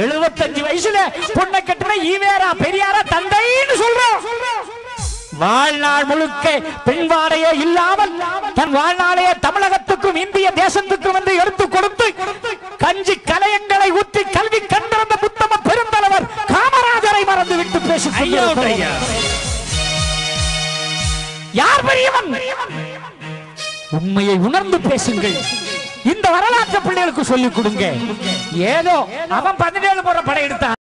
எழுபத்தஞ்சு வயசுல பொண்ணை கட்டுன ஈவேரா பெரியாரா தந்தைன்னு சொல்றோம். வாழ்நாள் முழுக்க பெண் வாடையே இல்லாமல் தன் வாழ்நாளையே தமிழகத்துக்கும் இந்திய தேசத்துக்கும் என்று எடுத்து கொடுத்து கஞ்சி கலையங்களை ஊற்றி கல்வி கண்டிருந்த புத்தம பெருந்தலைவர் காமராஜரை மறந்து விட்டு கொண்டிருக்கிறோம். யார் பெரியவன்? உண்மையை உணர்ந்து பேசுங்கள். இந்த வரலாற்று பிள்ளைகளுக்கு சொல்லிக் கொடுங்க. ஏதோ அவன் பதினேழு முறை படையெடுத்தான்